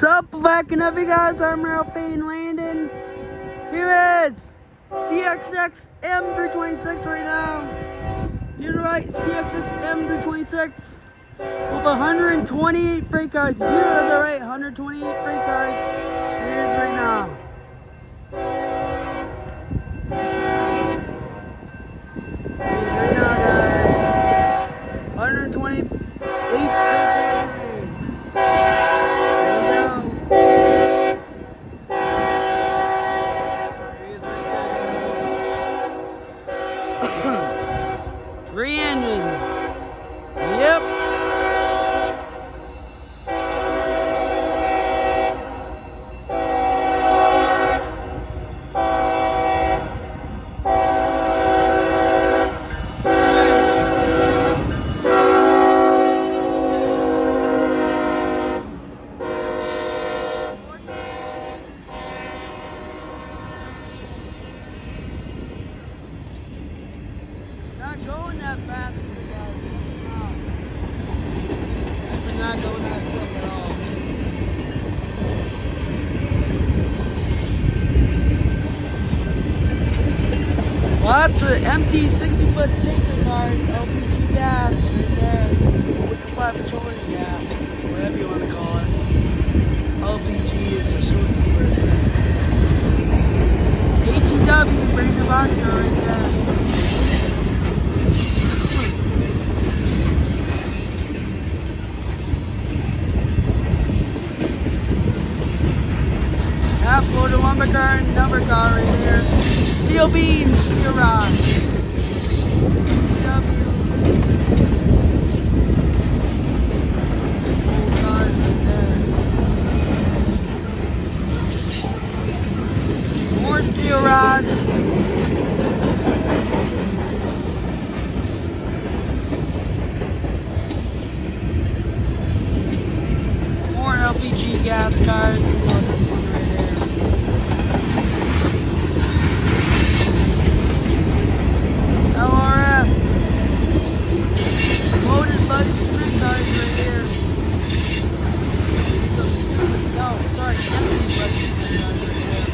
Sup, backing up you guys, I'm Railfan Landon. Here is CSX M326 right now. You're right, CSX M326 with 128 freight cars. You heard the right, 128 freight cars. Here it is right now. Here it is right now, guys. 128 freight cars. There you go. There he is right there, guys. Three engines. Yep. Going that fast, not going that quick at all. Lots of empty 60 foot tanker cars, LPG gas right there. with the Liquefied petroleum gas, whatever you want to call it. LPG is a short version. ATW, bring the box here right there. Half loaded lumber car and number car right there. Steel beams, steel there. More steel rods. More LPG gas cars until this one right here. LRS. Loaded Buddy Smith cars right here. No, sorry, empty Buddy Smith cars right here.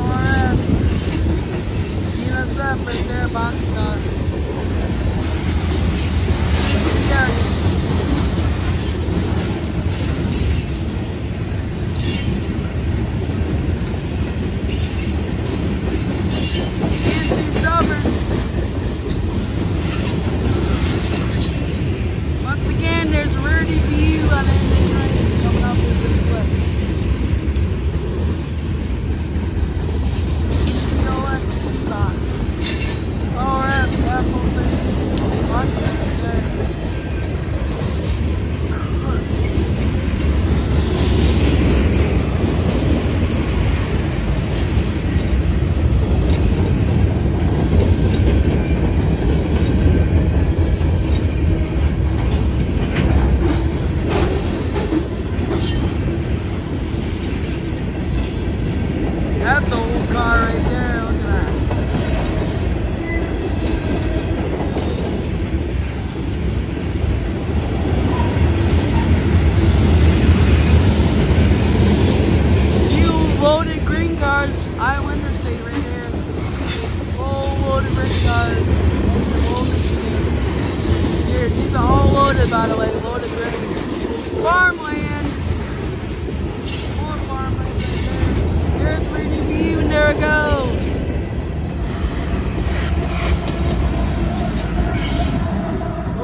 LRS. USF right there, boxcar. CX. Can't seem stubborn. Once rarity view on the loaded by the way. Loaded green. Farmland. More farmland right there. There's 3D view and there it goes.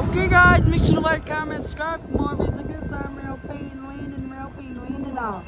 Okay guys, make sure to like, comment, subscribe for more videos. Good time, Railfan, Landon, Railfan, Landon out.